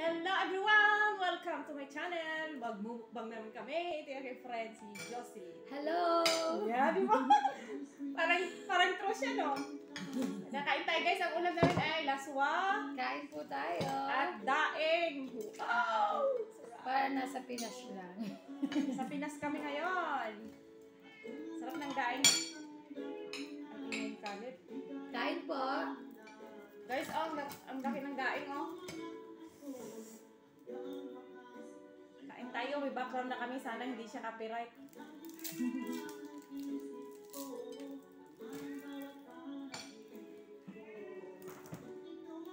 Hello everyone! Welcome to my channel! Magmumukbang naman kami. Ito yung kay friend si Josie. Hello! Yeah, di ba? parang, parang true siya, no? Nakain tayo guys. Ang ulam namin ay laswa Kain po tayo. at daing. Wow! Para nasa Pinas lang. Sa Pinas kami ngayon. Sarap ng daing. Ang ingay kalit. Kain po. Guys, oh, ang, ang Kain tayo. May background na kami. Sana hindi siya copyright.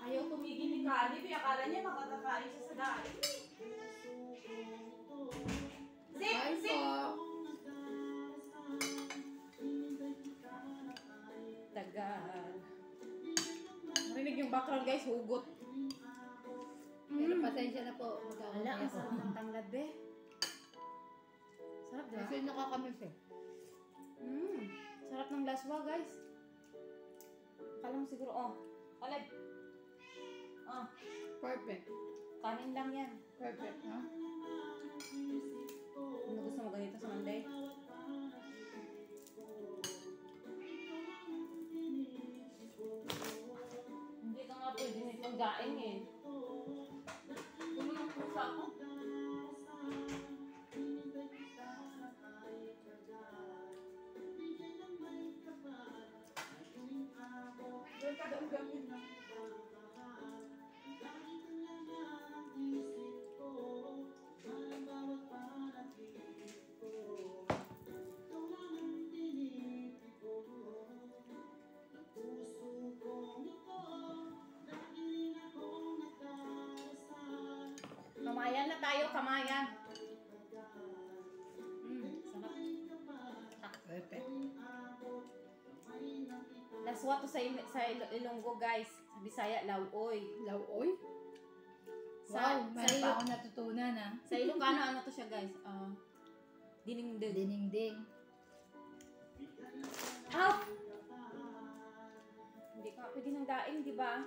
Ayaw tumigil ni Caleb. eh. Akala niya makakakain siya sa daing. Zip! Zip! Tagal. Marinig yung background guys, hugot. Pero pasensya na po. Wala, ang sarap ng tanglad be. Diba? Kasi nakakamiss eh. Mm. Sarap ng laswa guys. Akala mo siguro, oh. Caleb. Oh, Perfect. kanin lang yan. Perfect, ha? Ano gusto mo ganito sa Monday? Hindi ka nga pwede nitong gaing eh. Kuno yung pusa ko. Gamit na. Laswa to sa, Il- sa Il- Ilonggo, guys. Sa Bisaya, lauoy. Lauoy? Sa, Wow, sa, meron pa Ilo- akong natutunan, ha? sa Ilocano, ano to siya, guys? Ah, diningdig. Dininding. Ow! Hindi ka pwede ng daing, di ba?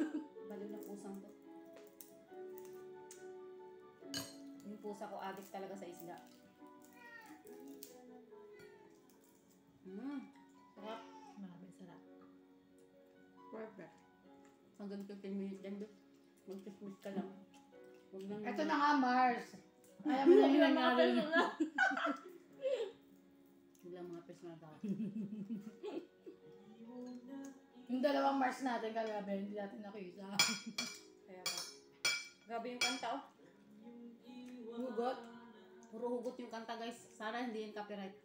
Baliw na pusang to. Yung pusa ko, addict talaga sa isda. Hanggang 15 minutes lang doon. Mag-dismiss ka lang. Huwag lang Ito na nga, Mars. Alam mo na yung nangyari. Lang mga personal tao. Yung dalawang Mars natin kagabi, hindi natin nakita. Kaya ba? Grabe yung kanta, oh. Hugot. Puro hugot yung kanta, guys. Sana hindi yung copyright.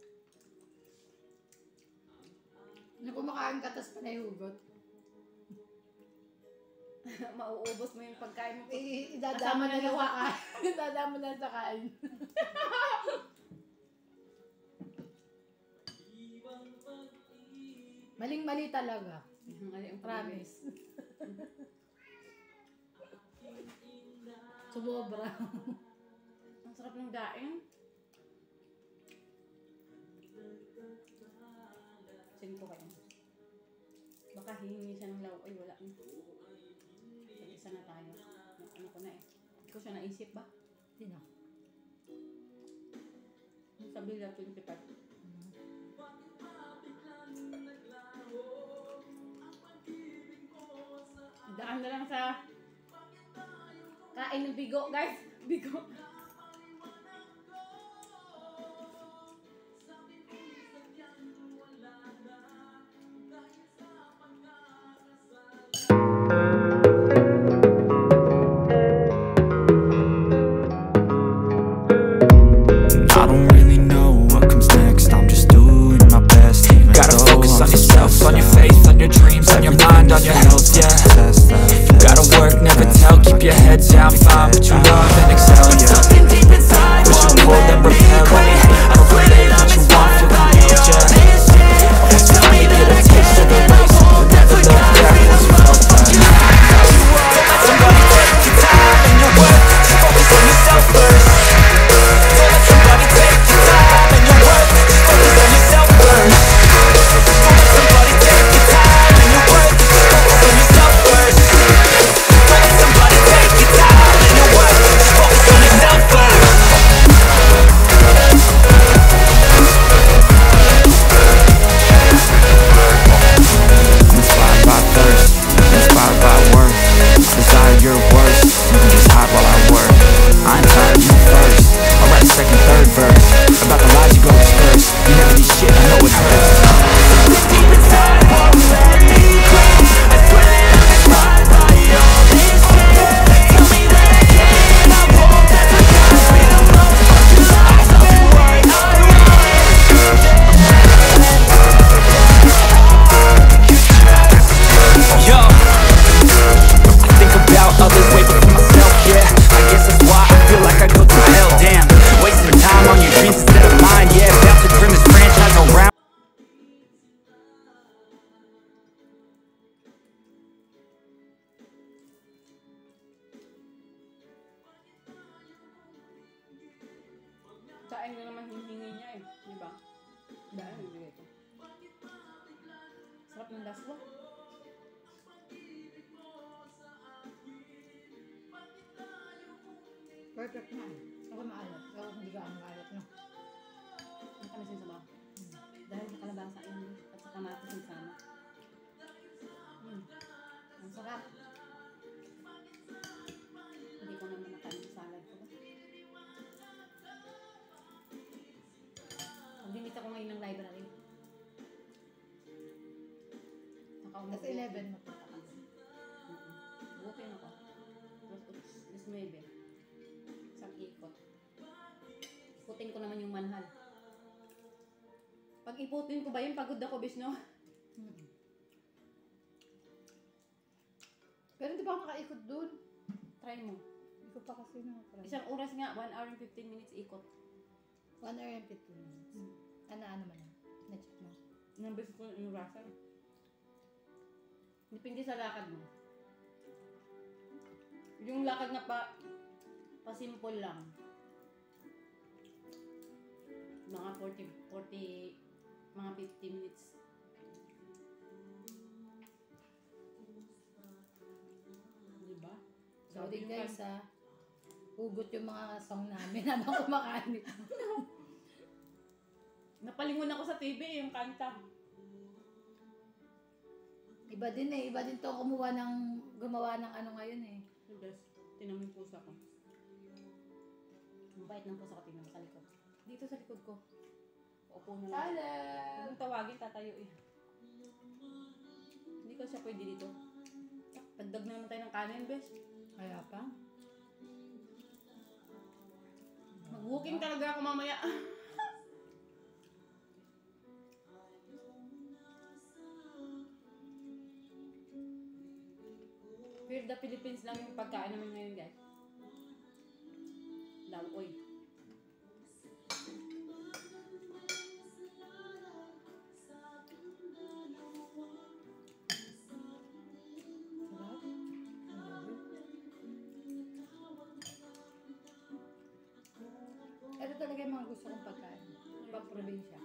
Yung kumakain ka, tapos panay hugot. Mauubos mo yung pagkain mo. I- Idadama na lang sa kain. Idadama na sa kain. Maling-mali talaga. Mali ang Promise. Sumobra. Ang sarap ng daing. Sing ko kayo. Baka hihingi siya ng law. Ay, wala na. Mag-isa na tayo. Ano ko na eh. Hindi ko siya naisip ba? Sino? Yung sa Villa 25. Daan na lang sa kain ng bigo, guys. Bigo. Daing na naman hinihingi niya eh. Di ba? Daing bibigay ko. Sarap ng laswa. Perfect na. Ako maalat. Ako hindi ka Tapos 11 mapunta ka. Booking ako. Tapos, alas 9. Isang ikot. Ikutin ko naman yung manhal. Pag iputin ko ba yun, pagod ako, bis, no? Mm. Pero hindi pa ako nakaikot doon. Try mo. Hindi ko pa kasi nakatry. Isang oras nga, 1 hour and 15 minutes ikot. 1 hour and 15 minutes. Ano, ano man na? Na-check mo. Nambis ko yung rasa. Depende sa lakad mo. Yung lakad na pa, pa-simple lang. Mga 40, 40, mga 50 minutes. Diba? Sorry Yung guys ha. Hugot yung mga song namin habang kumakain. Napalingon ako sa TV eh, yung kanta. Iba din eh. Iba din to kumuha ng, gumawa ng ano ngayon eh. Best, tinan mo yung pusa ko. Ang bait ng pusa ko, tingnan mo sa likod. Dito sa likod ko. Upo na lang. Salad! Kung tawagin, tatayo eh. Hindi ko siya pwede dito. Dagdag na naman tayo ng kanin, bes. Kaya pa? Mag-walking talaga ako mamaya. The Philippines lang yung pagkain namin ngayon, guys. Lawoy. Ito talaga yung mga gusto kong pagkain. Pang probinsya.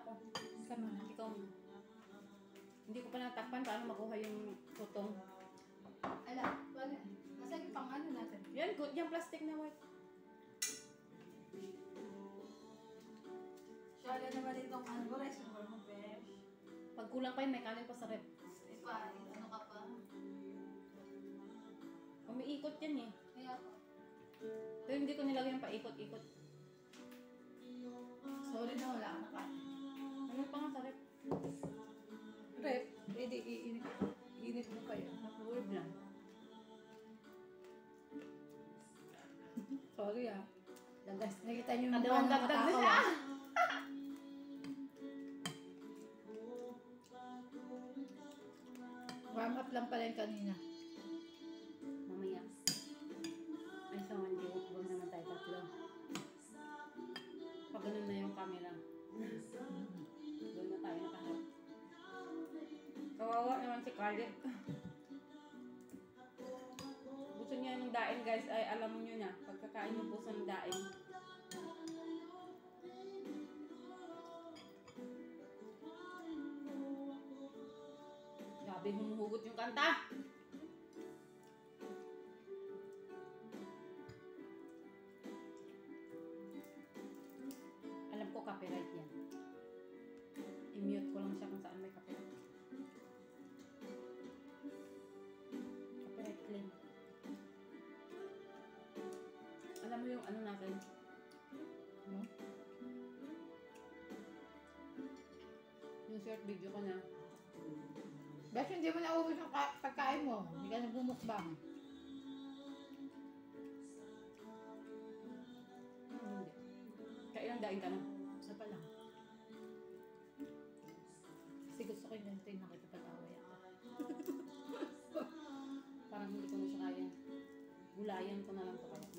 Ako. Sama na. Ikaw. Hindi ko pa natakpan paano makuha yung putong. Ala, wala. Nasaan yung pang ano natin? Yan, good. Yung plastic na white. Shala naman itong ano, rice mo mo, besh. Pag kulang pa yun, may kanin pa sa rep. Ipa, ano ka pa? Umiikot yan eh. Kaya pa. Pero hindi ko nilagay yung paikot-ikot. Sorry na wala ka na. Ano pa nga sa rep? Rep, hindi, iinit. Iinit mo pa yun. Naka-wave lang. Sorry ah. Dagas. Nakita niyo yung Kadawang mukha ng dagdag na katakaw, siya. ah. Warm up lang pala yung kanina. Kawawa naman si Khalid. Gusto niya ng daing guys, ay alam niyo na. Pagkakain niyo po sa daing. Grabe humuhugot yung kanta. Natin? No? Yung short video ko na. Besh, hindi mo naubos ka- pagkain mo. Hindi ka nagbumukbang. Hmm, hindi. Kailang daing ka na. Isa pa lang. Kasi gusto ko yung ganito yung nakikipag-away ako. Parang hindi ko na siya kaya. Gulayan ko na lang to kaya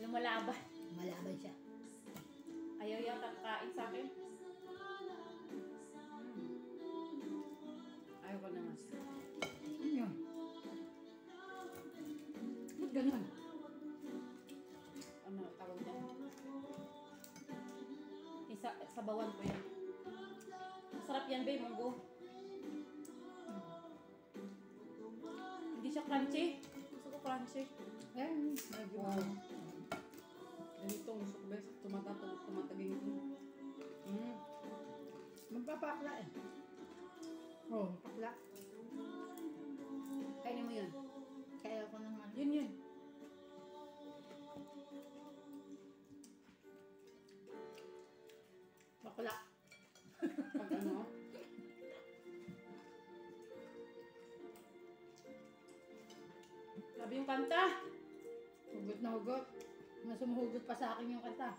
Lumalaban. Malaban siya. Ayaw yata kain sa akin. Mm. Ayaw ko naman. Ano yun? Ba't ganun? Ano tawag dyan? Isa, sabawan ko yan. Masarap yan, babe. Munggo. Hindi siya crunchy. Gusto ko crunchy. Eh, medyo Wow. Ganito, gusto ko best. Tumatag, tumataging ko. Mm. Magpapakla eh. Oh, pakla. Kainin mo yun. Kaya ako naman. Yun yun. Bakla. Pag ano. Grabe yung kanta. Hugot na hugot. Mas umuhugot pa sa akin yung kanta.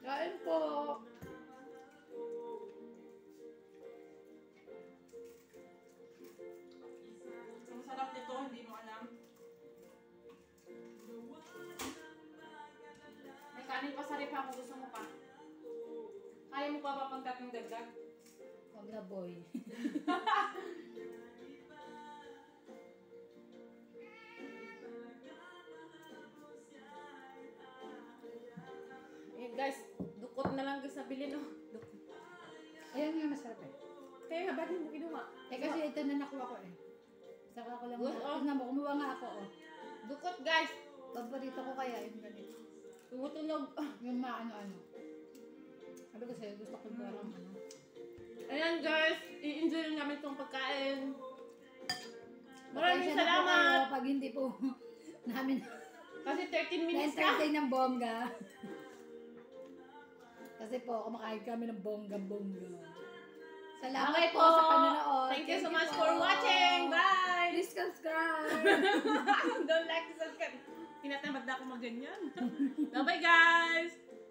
Kain po. Ang sarap nito, hindi mo alam. May kanin pa sa rep ha, kung gusto mo pa. Kaya mo pa ba pang tatlong dagdag? Huwag na boy. Eh guys, dukot na lang guys sa bilhin oh. Dukot. Ayan nga masarap eh. Kaya nga, bakit mo kinuha? Eh kasi ito na nakuha ko eh. Saka ko lang Good, na. oh. Tingnan mo, kumuha nga ako oh. Dukot guys! Paborito ko kaya yung ganito. Tumutunog. Yung maano-ano. Sabi ko sa'yo, gusto ko yung parang ano. Ayan guys, i-enjoy namin itong pagkain. Maraming salamat! kayo Pag hindi po namin Kasi 13 minutes na. na-entertain ng bongga. Kasi po, kumakain kami ng bongga-bongga. Salamat Okay po, po. sa panonood. Thank you so much po. for watching. Bye! Please subscribe. Don't like to subscribe. Tinatamad na ako mag ganyan. Bye-bye guys!